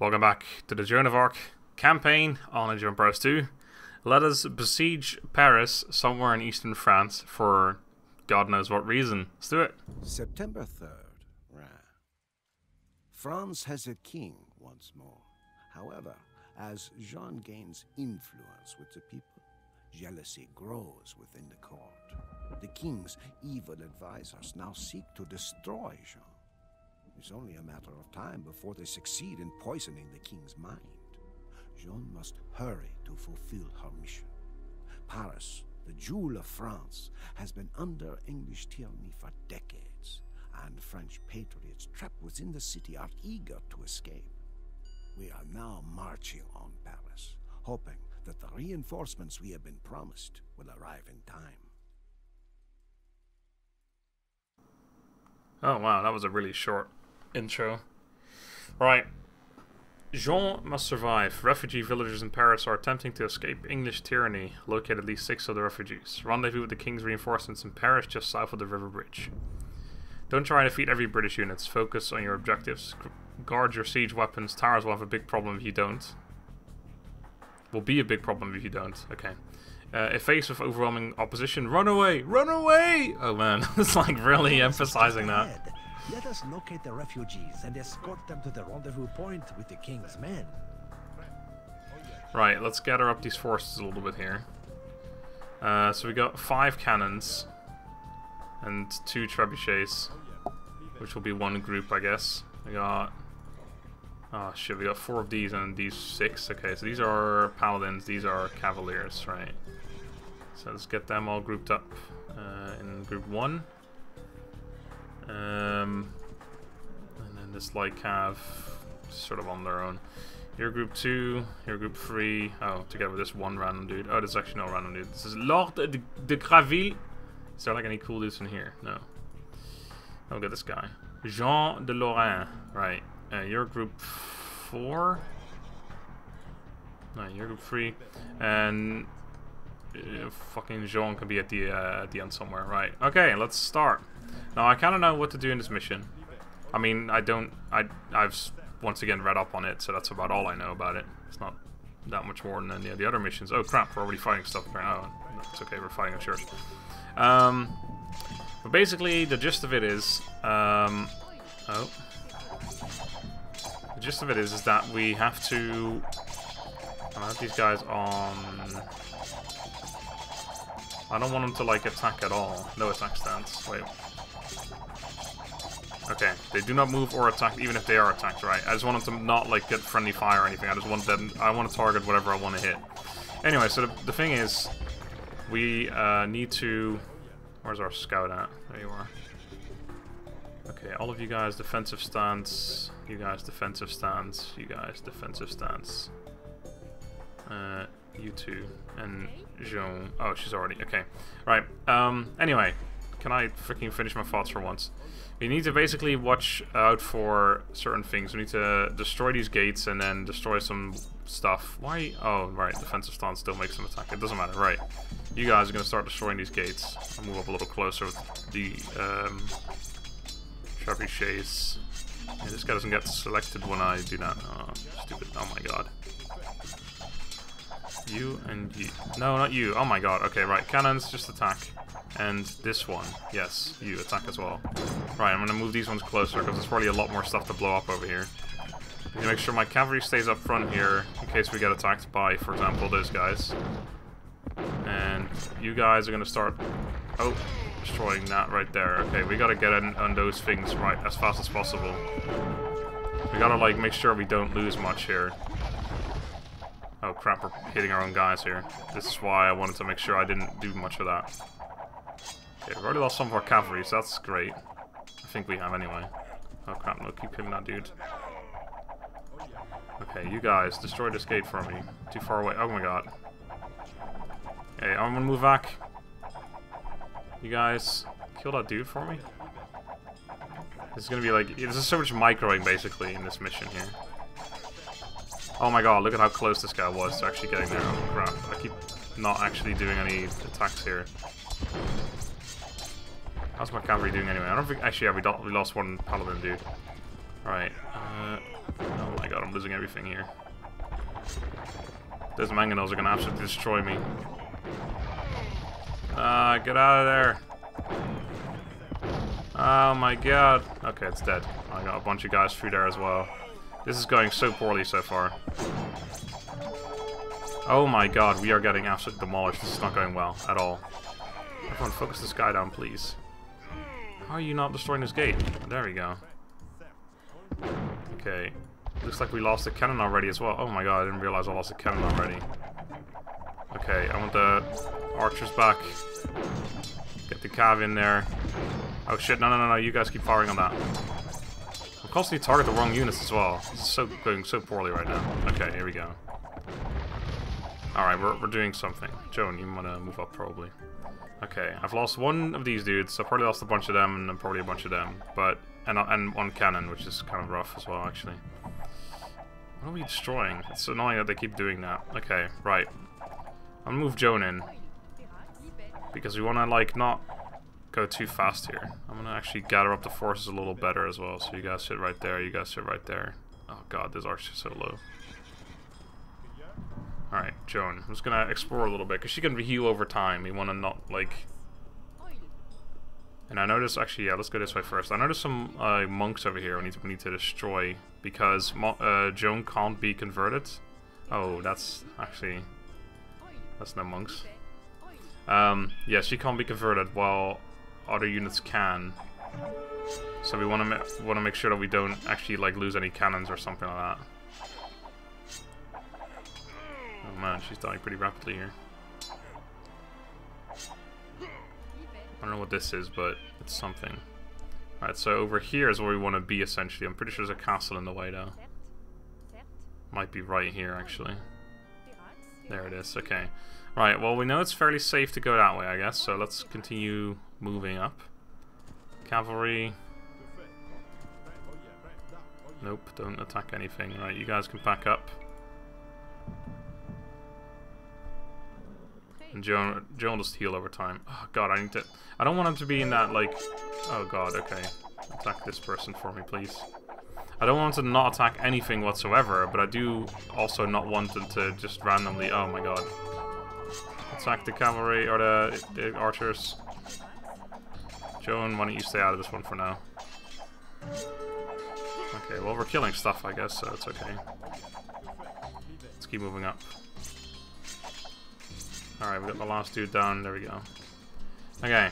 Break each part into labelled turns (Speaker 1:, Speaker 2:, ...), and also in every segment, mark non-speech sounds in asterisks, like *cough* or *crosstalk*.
Speaker 1: Welcome back to the Joan of Arc campaign on of Empires 2. Let us besiege Paris, somewhere in eastern France, for God knows what reason. Let's do it.
Speaker 2: September 3rd. Right. France has a king once more. However, as Jean gains influence with the people, jealousy grows within the court. The king's evil advisors now seek to destroy Jean. It's only a matter of time before they succeed in poisoning the king's mind. Jeanne must hurry to fulfill her mission. Paris, the jewel of France, has been under English tyranny for decades, and French patriots trapped within the city are eager to escape. We are now marching on Paris, hoping that the reinforcements we have been promised will arrive in time.
Speaker 1: Oh wow, that was a really short intro. Right. Jean must survive. Refugee villagers in Paris are attempting to escape English tyranny. Locate at least six of the refugees. Rendezvous with the King's reinforcements in Paris just south of the river bridge. Don't try and defeat every British units. Focus on your objectives. Guard your siege weapons. Towers will have a big problem if you don't. Will be a big problem if you don't. Okay. Uh, if faced with overwhelming opposition, run away! Run away! Oh man, *laughs* it's like really emphasizing that.
Speaker 3: Let us locate the refugees and escort them to the rendezvous point with the king's men.
Speaker 1: Right, let's gather up these forces a little bit here. Uh, so we got five cannons and two trebuchets, which will be one group, I guess. We got oh shit, we got four of these and these six. Okay, so these are paladins, these are cavaliers, right? So let's get them all grouped up uh, in group one. Um, and then this light cav sort of on their own. You're group 2, you're group 3. Oh, together with this one random dude. Oh, there's actually no random dude. This is Lord de, de Graville. Is there like any cool dudes in here? No. I'll get this guy. Jean de Lorraine. Right. Uh, you're group 4. No, you're group 3. And uh, fucking Jean can be at the uh, at the end somewhere. Right. Okay, let's start. Now I kind of know what to do in this mission. I mean, I don't. I I've once again read up on it, so that's about all I know about it. It's not that much more than any of the other missions. Oh crap, we're already fighting stuff now. It's okay, we're fighting a church. Um, but basically, the gist of it is, um, oh, the gist of it is, is that we have to. I have these guys on. I don't want them to like attack at all. No attack stance. Wait. Okay, they do not move or attack even if they are attacked, right? I just want them to not like get friendly fire or anything. I just want them I want to target whatever I want to hit. Anyway, so the, the thing is we uh, need to Where's our scout at? There you are. Okay, all of you guys defensive stance, you guys defensive stance, you guys defensive stance. Uh you two and Joan. Oh, she's already okay. Right. Um. Anyway, can I freaking finish my thoughts for once? We need to basically watch out for certain things. We need to destroy these gates and then destroy some stuff. Why? Oh, right. Defensive stance still makes them attack. It doesn't matter. Right. You guys are gonna start destroying these gates. I'll move up a little closer with the um, trebuchets. Yeah, this guy doesn't get selected when I do that. Oh, stupid. Oh my god. You and you. No, not you. Oh my god. Okay, right. Cannons, just attack. And this one. Yes, you attack as well. Right, I'm gonna move these ones closer because there's probably a lot more stuff to blow up over here. I'm gonna make sure my cavalry stays up front here in case we get attacked by, for example, those guys. And you guys are gonna start... Oh, destroying that right there. Okay, we gotta get on those things right as fast as possible. We gotta, like, make sure we don't lose much here. Oh crap, we're hitting our own guys here. This is why I wanted to make sure I didn't do much of that. Okay, we've already lost some of our cavalry, so that's great. I think we have anyway. Oh crap, no, keep hitting that dude. Okay, you guys, destroy this gate for me. Too far away. Oh my god. Okay, I'm gonna move back. You guys, kill that dude for me. This is gonna be like, this is so much microing basically in this mission here. Oh my god, look at how close this guy was to actually getting there. Oh crap, I keep not actually doing any attacks here. How's my cavalry doing anyway? I don't think, actually, yeah, we, we lost one paladin dude. Alright, uh, oh my god. I'm losing everything here. Those mangonels are gonna absolutely destroy me. Ah, uh, get out of there. Oh my god. Okay, it's dead. I got a bunch of guys through there as well. This is going so poorly so far. Oh my god, we are getting absolutely demolished. This is not going well at all. Everyone, focus this guy down, please. How are you not destroying this gate? There we go. Okay. Looks like we lost a cannon already as well. Oh my god, I didn't realize I lost a cannon already. Okay, I want the archers back. Get the cav in there. Oh shit, no, no, no, no, you guys keep firing on that. Constantly target the wrong units as well. It's so going so poorly right now. Okay, here we go. Alright, we're, we're doing something. Joan, you want to move up probably. Okay, I've lost one of these dudes. I've probably lost a bunch of them and probably a bunch of them. But and, uh, and one cannon, which is kind of rough as well, actually. What are we destroying? It's annoying that they keep doing that. Okay, right. I'll move Joan in. Because we want to, like, not go too fast here. I'm to actually gather up the forces a little better as well. So you guys sit right there, you guys sit right there. Oh god, this arch is so low. Alright, Joan. I'm just gonna explore a little bit, because she can heal over time. We want to not, like... And I noticed, actually, yeah, let's go this way first. I noticed some uh, monks over here we need, to, we need to destroy, because uh, Joan can't be converted. Oh, that's actually... That's no monks. Um, yeah, she can't be converted, while other units can. So we want to want to make sure that we don't actually like lose any cannons or something like that. Oh man, she's dying pretty rapidly here. I don't know what this is, but it's something. Alright, so over here is where we want to be, essentially. I'm pretty sure there's a castle in the way, though. Might be right here, actually. There it is, okay. Right, well, we know it's fairly safe to go that way, I guess, so let's continue moving up. Cavalry. Nope, don't attack anything. Right, you guys can pack up. And Joan, Joan just heal over time. Oh god, I need to... I don't want him to be in that, like... Oh god, okay. Attack this person for me, please. I don't want to not attack anything whatsoever, but I do also not want him to just randomly... Oh my god. Attack the cavalry, or the, the archers. Joan, why don't you stay out of this one for now? Okay, well we're killing stuff, I guess, so it's okay. Let's keep moving up. Alright, we got the last dude down. There we go. Okay.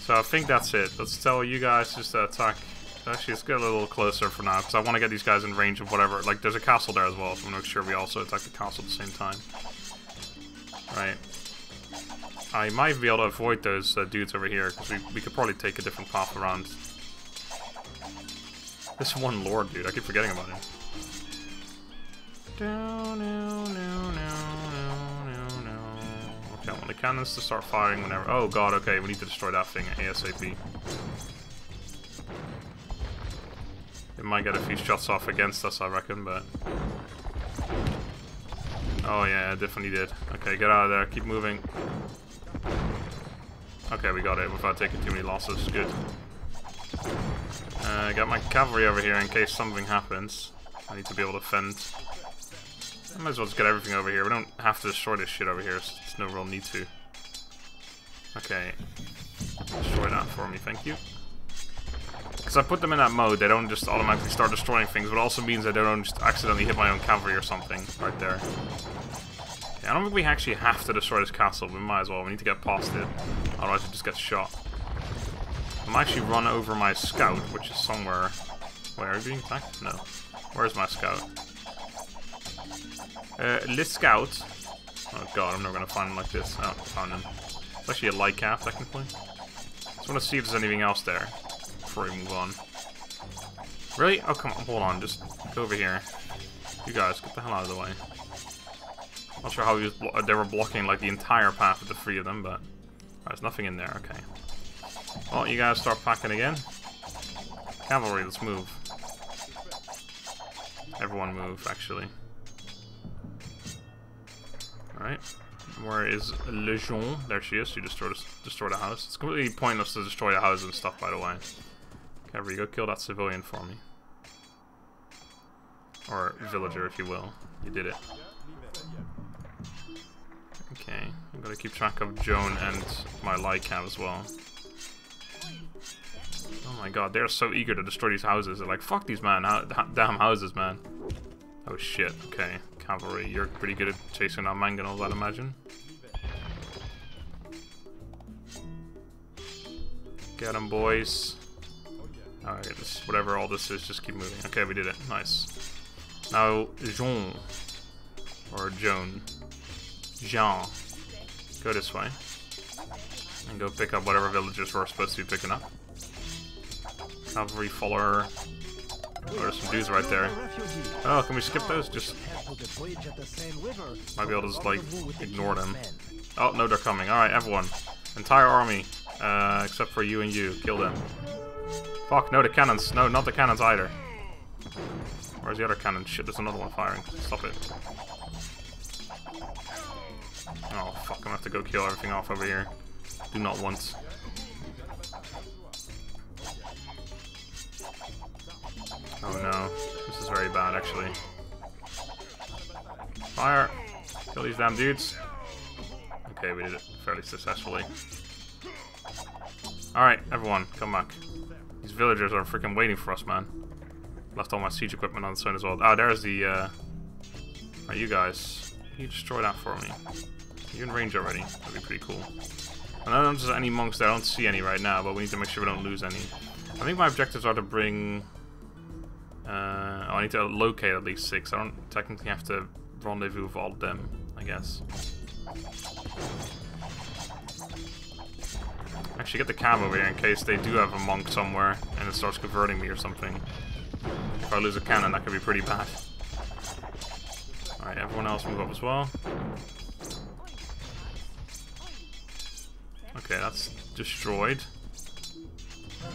Speaker 1: So I think that's it. Let's tell you guys just to attack. Actually, let's get a little closer for now, because I want to get these guys in range of whatever. Like, there's a castle there as well, so I'm going to make sure we also attack the castle at the same time. Right. I might be able to avoid those uh, dudes over here, because we, we could probably take a different path around. This one lord dude, I keep forgetting about him. Okay, I want the cannons to start firing whenever... Oh god, okay, we need to destroy that thing ASAP. It might get a few shots off against us, I reckon, but... Oh yeah, definitely did. Okay, get out of there, keep moving. Okay, we got it without taking too many losses, good. Uh, I got my cavalry over here in case something happens. I need to be able to fend. I might as well just get everything over here. We don't have to destroy this shit over here. So there's no real need to. Okay. Destroy that for me, thank you. Because I put them in that mode, they don't just automatically start destroying things, but also means that they don't just accidentally hit my own cavalry or something right there. Okay, I don't think we actually have to destroy this castle, we might as well. We need to get past it, otherwise it just gets shot. I might actually run over my scout, which is somewhere... Where are you being? No. Where's my scout? Uh, Le Scout. Oh god, I'm never gonna find him like this. Oh, found him. It's actually a light cav, technically. Just want to see if there's anything else there before we move on. Really? Oh, come on, hold on, just go over here. You guys, get the hell out of the way. Not sure how uh, they were blocking like the entire path of the three of them, but there's nothing in there. Okay. Well, you guys start packing again. Cavalry, let's move. Everyone move, actually. Alright. Where is Legion? There she is. She destroyed, destroyed a house. It's completely pointless to destroy a house and stuff, by the way. Cavalry, go kill that civilian for me. Or villager, if you will. You did it. Okay, I'm gonna keep track of Joan and my light cav as well. Oh my god, they're so eager to destroy these houses. They're like, fuck these man, damn houses, man. Oh shit, okay. Cavalry, you're pretty good at chasing down mangonels, I'd imagine. Get them, boys. Alright, whatever all this is, just keep moving. Okay, we did it. Nice. Now, Jean. Or Joan. Jean. Go this way. And go pick up whatever villagers we're supposed to be picking up. Cavalry follower. Oh, there's some dudes right there. Oh, can we skip those? Just might be able to just like ignore them. Oh no, they're coming. All right, everyone, entire army, uh, except for you and you, kill them. Fuck, no, the cannons. No, not the cannons either. Where's the other cannon? Shit, there's another one firing. Stop it. Oh, fuck, I'm gonna have to go kill everything off over here. Do not want. Oh no, this is very bad actually. Fire! Kill these damn dudes. Okay, we did it fairly successfully. Alright, everyone, come back. These villagers are freaking waiting for us, man. Left all my siege equipment on the side as well. Ah, there's the, uh... Are you guys... You destroy that for me? You're in range already. That'd be pretty cool. I don't know if there's any monks there. I don't see any right now, but we need to make sure we don't lose any. I think my objectives are to bring... Uh, oh, I need to locate at least six. I don't technically have to rendezvous with all of them, I guess. Actually, get the cam over here in case they do have a monk somewhere and it starts converting me or something. If I lose a cannon, that could be pretty bad. Alright, everyone else move up as well. Okay, that's destroyed.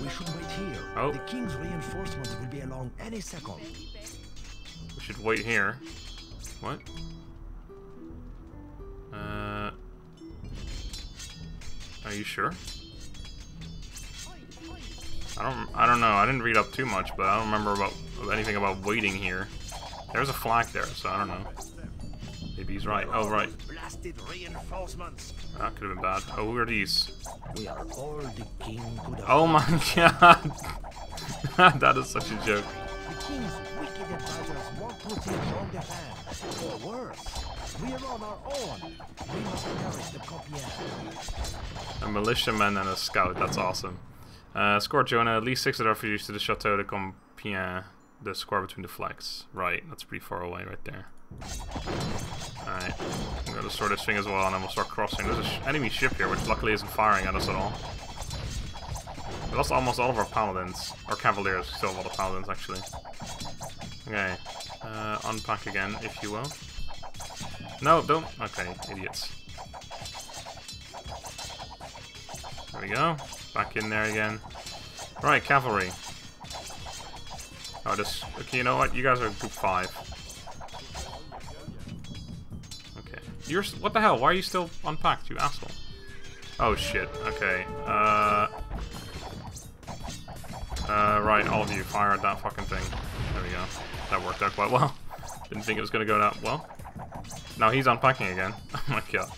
Speaker 3: We should wait here.
Speaker 1: Oh.
Speaker 3: The king's reinforcements will be along any second.
Speaker 1: We should wait here. What? Uh. Are you sure? I don't. I don't know. I didn't read up too much, but I don't remember about anything about waiting here. There's a flag there, so I don't know. Maybe he's right. Oh, right.
Speaker 3: Blasted reinforcements.
Speaker 1: That could have been bad. Oh, who are these?
Speaker 3: We are all the king
Speaker 1: Oh my *laughs* god! *laughs* that is such a joke.
Speaker 3: The king's wicked advisors want to see Jean de Fan. Or worse, we are on our own. We must perish the Compiègne.
Speaker 1: A militiaman and a scout. That's awesome. Uh, score Jonah. At least six of the refugees to the Chateau de Compiègne. The square between the flags. Right, that's pretty far away right there. Alright, I'm gonna destroy this thing as well, and then we'll start crossing. There's an enemy ship here, which luckily isn't firing at us at all. We lost almost all of our paladins. Or cavaliers, still have all the paladins, actually. Okay, uh, unpack again, if you will. No, don't. Okay, idiots. There we go. Back in there again. Right, cavalry. Oh, this. Okay, you know what? You guys are group five. Okay. You're. What the hell? Why are you still unpacked, you asshole? Oh shit. Okay. Uh. Uh, right, all of you, fire at that fucking thing. There we go. That worked out quite well. *laughs* Didn't think it was gonna go that well. Now he's unpacking again. *laughs* Oh my god.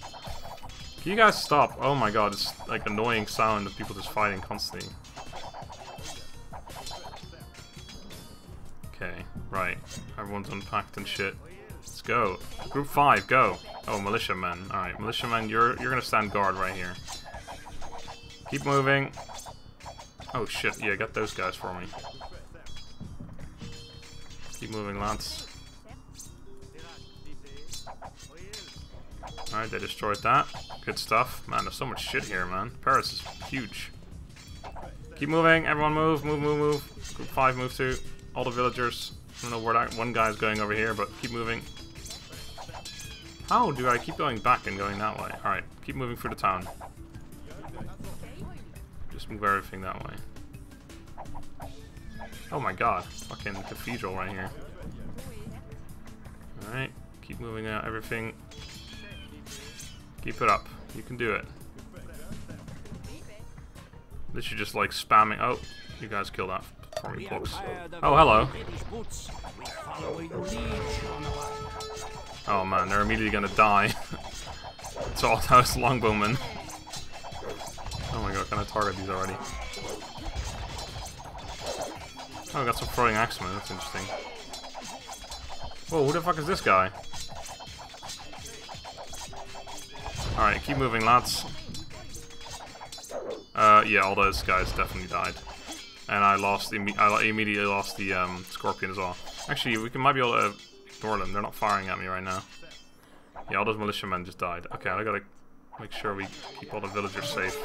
Speaker 1: Can you guys stop? Oh my god, it's like annoying sound of people just fighting constantly. Okay, right. Everyone's unpacked and shit. Let's go. Group 5, go. Oh, militiamen. Alright, militiamen, you're you're gonna stand guard right here. Keep moving. Oh shit, yeah, get those guys for me. Keep moving, lads. Alright, they destroyed that. Good stuff. Man, there's so much shit here, man. Paris is huge. Keep moving, everyone move, move, move, move. Group 5 move too. All the villagers. I don't know where that one guy's going over here, but keep moving. How do I keep going back and going that way? Alright, keep moving through the town. Just move everything that way. Oh my god, fucking cathedral right here. Alright, keep moving out everything. Keep it up. You can do it. This is just like spamming. Oh, you guys kill that Oh, hello. Oh man, they're immediately gonna die. *laughs* it's all those longbowmen. Oh my god, can I target these already? Oh, I got some throwing axemen, that's interesting. Whoa, who the fuck is this guy? Alright, keep moving, lads. Uh, yeah, all those guys definitely died. And I lost, I immediately lost the um, scorpion as well. Actually, we can might be able to ignore them. They're not firing at me right now. Yeah, all those militiamen just died. Okay, I gotta make sure we keep all the villagers safe.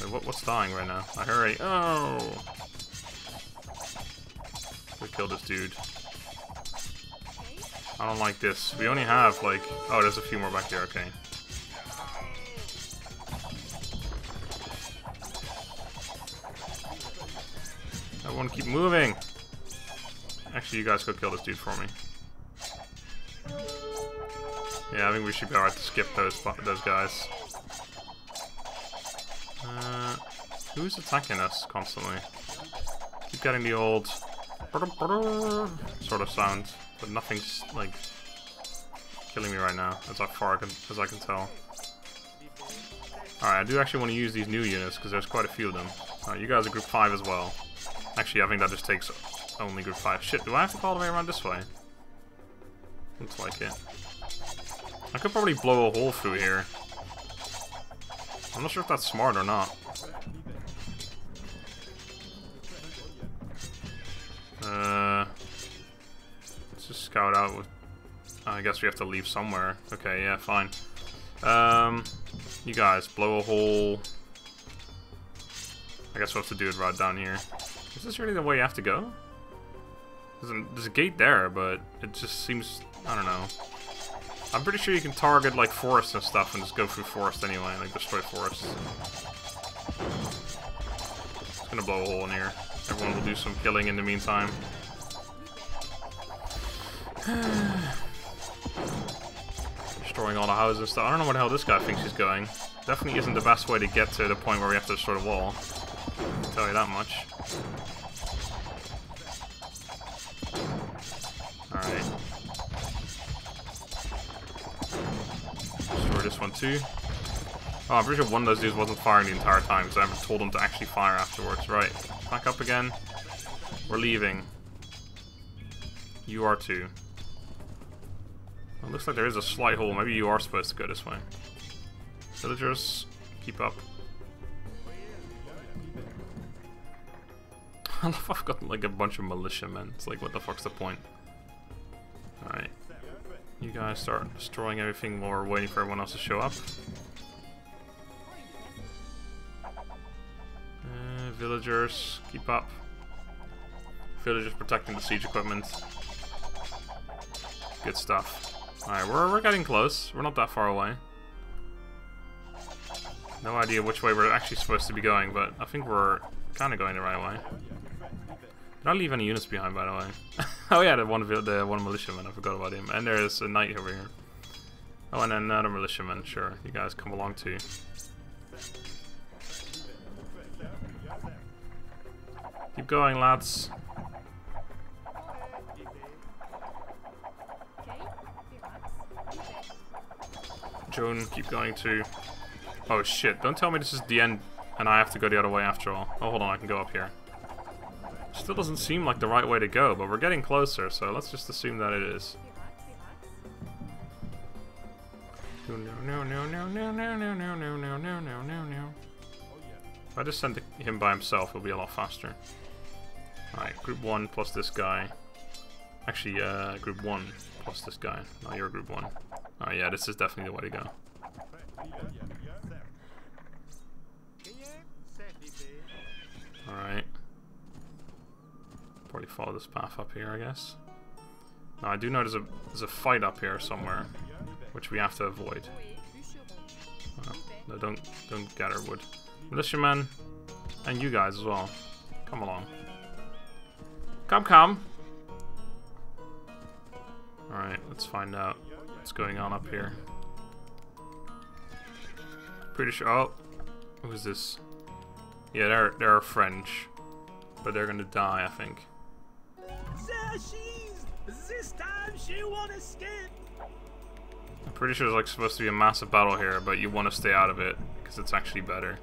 Speaker 1: Wait, what, what's dying right now? I hurry. Oh! We killed this dude. I don't like this. We only have like... Oh, there's a few more back there. Okay. I want to keep moving. Actually, you guys go kill this dude for me. Yeah, I think we should be alright to skip those those guys. Uh, who's attacking us constantly? Keep getting the old sort of sound, but nothing's like killing me right now, as far as I can tell. Alright, I do actually want to use these new units because there's quite a few of them. You guys are group 5 as well. Actually, I think that just takes only group 5. Shit, do I have to go all the way around this way? Looks like it. I could probably blow a hole through here. I'm not sure if that's smart or not. Uh, let's just scout out with... I guess we have to leave somewhere. Okay, yeah, fine. Um, you guys, blow a hole... I guess we'll have to do it right down here. Is this really the way you have to go? There's a, there's a gate there, but it just seems... I don't know. I'm pretty sure you can target like forests and stuff and just go through forest anyway, like destroy forests. It's gonna blow a hole in here. Everyone will do some killing in the meantime. *sighs* Destroying all the houses and stuff. I don't know where the hell this guy thinks he's going. Definitely isn't the best way to get to the point where we have to destroy the wall. Tell you that much. Alright. Destroy this one too. Oh, I'm pretty sure one of those dudes wasn't firing the entire time because I haven't told him to actually fire afterwards. Right. Back up again. We're leaving. You are too. Well, looks like there is a slight hole. Maybe you are supposed to go this way. Villagers, keep up. I *laughs* love I've got like a bunch of militiamen. It's like, what the fuck's the point? Alright. You guys start destroying everything while we're waiting for everyone else to show up. Uh, villagers, keep up. Villagers protecting the siege equipment. Good stuff. Alright, we're, we're getting close. We're not that far away. No idea which way we're actually supposed to be going, but I think we're kind of going the right way. I leave any units behind, by the way? *laughs* oh yeah, the one the one militiaman. I forgot about him. And there's a knight over here. Oh, and another militiaman. Sure, you guys come along too. Keep going, lads. Joan, keep going too. Oh shit, don't tell me this is the end and I have to go the other way after all. Oh, hold on, I can go up here. Still doesn't seem like the right way to go, but we're getting closer, so let's just assume that it is. No, no, no, no, no, no, no, no, no, no, no, no, no, no. If I just send him by himself, it'll be a lot faster. Alright, group 1 plus this guy. Actually, uh, group 1 plus this guy. No, you're group 1. Oh yeah, this is definitely the way to go. Alright. Probably follow this path up here, I guess. Now I do know there's a there's a fight up here somewhere, which we have to avoid. Oh, no, don't don't gather wood. Militiamen, and you guys as well. Come along. Come, come. Alright, let's find out what's going on up here. Pretty sure. Oh, who's this? Yeah, they're they're French, but they're gonna die, I think.
Speaker 3: You want to skip?
Speaker 1: I'm pretty sure there's like supposed to be a massive battle here, but you want to stay out of it because it's actually better.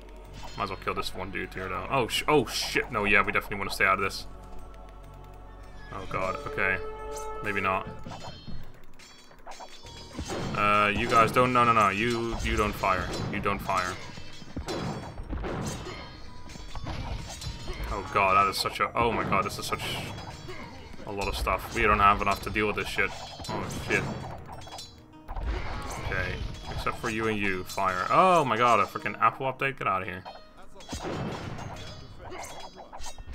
Speaker 1: Might as well kill this one dude here though. Oh, sh oh shit! No, yeah, we definitely want to stay out of this. Oh god. Okay, maybe not. Uh, you guys don't. No, no, no. You, you don't fire. You don't fire. Oh god, that is such a. Oh my god, this is such a lot of stuff. We don't have enough to deal with this shit. Oh shit. Okay, except for you and you, fire. Oh my god, a freaking Apple update. Get out of here.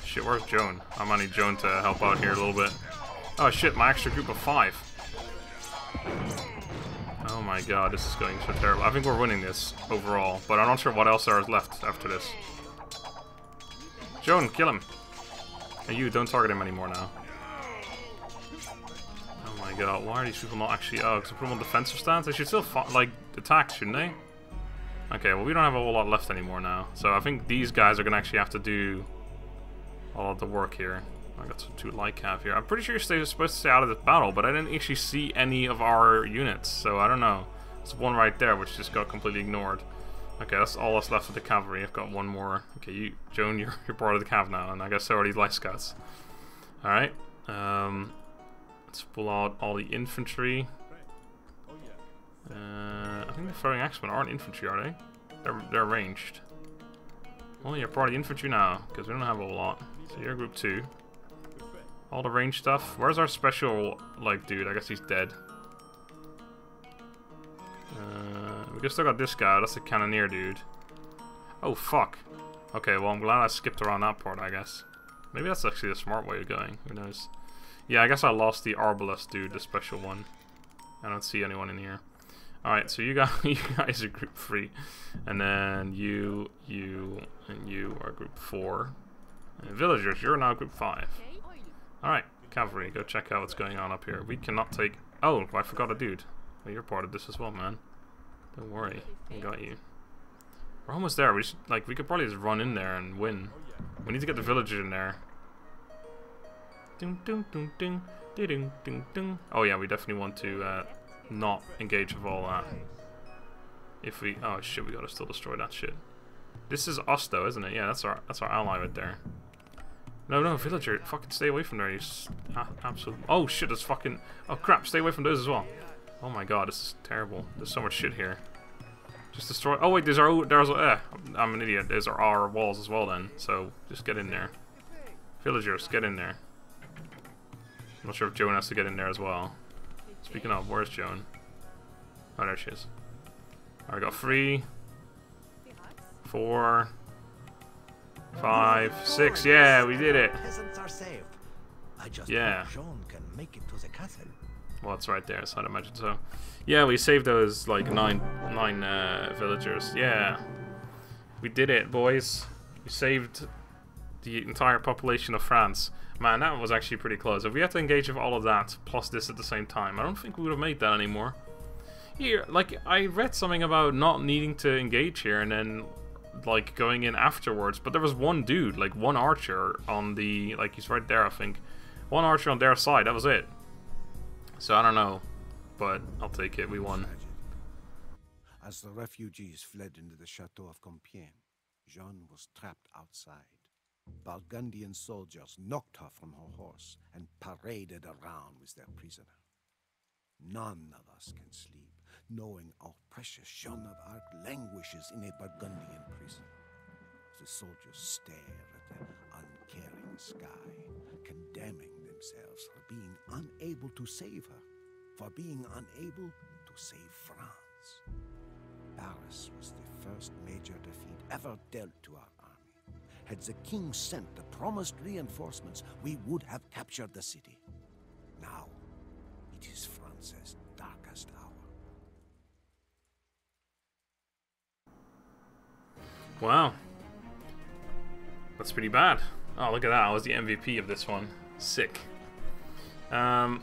Speaker 1: Shit, where's Joan? I'm gonna need Joan to help out here a little bit. Oh shit, my extra group of five. Oh my god, this is going so terrible. I think we're winning this overall, but I'm not sure what else there is left after this. Joan, kill him. And you, don't target him anymore now. My god, why are these people not actually... Oh, because I put them on defensive stance? They should still, like, attack, shouldn't they? Okay, well we don't have a whole lot left anymore now. So I think these guys are going to actually have to do all of the work here. I got some two light cav here. I'm pretty sure they are supposed to stay out of this battle, but I didn't actually see any of our units, so I don't know. There's one right there which just got completely ignored. Okay, that's all that's left of the cavalry. I've got one more. Okay, you, Joan, *laughs* you're, you're part of the cav now, and I guess so are these light scouts. Alright, um, let's pull out all the infantry. Uh, I think the throwing axemen aren't infantry, are they? They're, they're ranged. Well, you're part of the infantry now, because we don't have a lot. So you're group 2. All the range stuff. Where's our special, like, dude? I guess he's dead. Uh, we just still got this guy. That's the cannoneer dude. Oh, fuck. Okay, well, I'm glad I skipped around that part, I guess. Maybe that's actually the smart way of going. Who knows? Yeah, I guess I lost the Arbalest dude, the special one. I don't see anyone in here. Alright, so you guys, *laughs* you guys are group 3. And then you, you, and you are group 4. And villagers, you're now group 5. Alright, cavalry, go check out what's going on up here. We cannot take... Oh, I forgot a dude. Well, you're part of this as well, man. Don't worry, we got you. We're almost there. We should, like, we could probably just run in there and win. We need to get the villagers in there. Ding, ding, ding, ding, ding, ding, ding. Oh yeah, we definitely want to uh, not engage with all that. If we, oh shit, we gotta still destroy that shit. This is us though, isn't it? Yeah, that's our that's our ally right there. No, no, villager, fucking stay away from there. You ah, absolute. Oh shit, there's fucking. Oh crap, stay away from those as well. Oh my god, this is terrible. There's so much shit here. Just destroy. Oh wait, there's our. There's. Eh, I'm an idiot. There's our, our walls as well then. So just get in there. Villagers, get in there. I'm not sure if Joan has to get in there as well. Speaking of, where's Joan? Oh, there she is. I got three, four, five, six. Yeah, we did it.
Speaker 3: Peasants are safe. I just
Speaker 1: Yeah.
Speaker 3: hope can make it to the castle.
Speaker 1: Well, it's right there, so I'd imagine so. Yeah, we saved those like nine nine uh, villagers. Yeah, we did it, boys. We saved the entire population of France. Man, that was actually pretty close. If we had to engage with all of that plus this at the same time, I don't think we would have made that anymore. Here, like I read something about not needing to engage here and then like going in afterwards, but there was one dude, like one archer on the like he's right there, I think. One archer on their side. That was it. So I don't know, but I'll take it. We won.
Speaker 2: As the refugees fled into the chateau of Compiègne, Jean was trapped outside. Burgundian soldiers knocked her from her horse and paraded around with their prisoner. None of us can sleep, knowing our precious Jeanne of Arc languishes in a Burgundian prison. The soldiers stare at the uncaring sky, condemning themselves for being unable to save her, for being unable to save France. Paris was the first major defeat ever dealt to our. Had the king sent the promised reinforcements, we would have captured the city. Now, it is France's darkest hour.
Speaker 1: Wow. That's pretty bad. Oh, look at that. I was the MVP of this one. Sick. Um,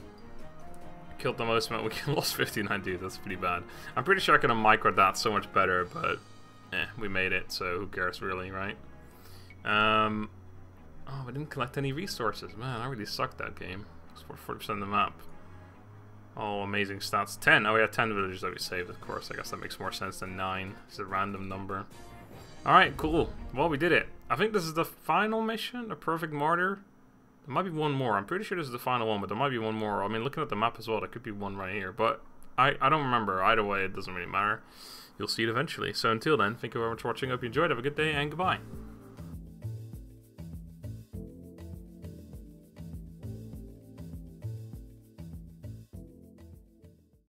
Speaker 1: killed the most amount. We *laughs* lost 59 dudes. That's pretty bad. I'm pretty sure I could have microed that so much better, but eh, we made it, so who cares really, right? Um, oh, we didn't collect any resources. Man, I really sucked that game. It's 40% of the map. Oh, amazing stats. 10. Oh, yeah, 10 villagers that we saved, of course. I guess that makes more sense than 9. It's a random number. Alright, cool. Well, we did it. I think this is the final mission, a perfect martyr. There might be one more. I'm pretty sure this is the final one, but there might be one more. I mean, looking at the map as well, there could be one right here. But I, I don't remember. Either way, it doesn't really matter. You'll see it eventually. So until then, thank you very much for watching. Hope you enjoyed. Have a good day, and goodbye.